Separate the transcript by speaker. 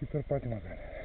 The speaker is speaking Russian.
Speaker 1: Питер Патимакаль.